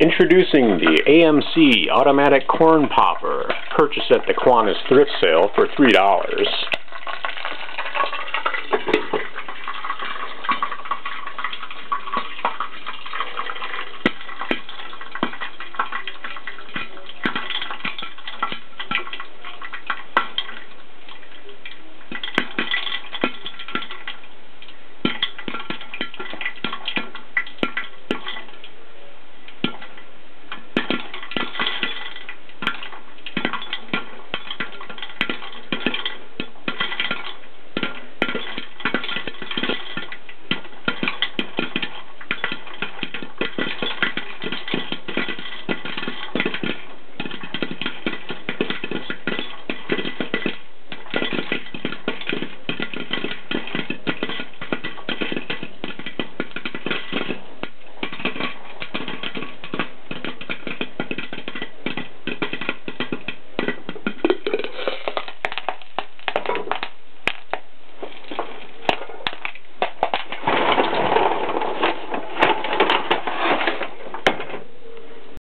Introducing the AMC Automatic Corn Popper, purchased at the Kiwanis thrift sale for $3.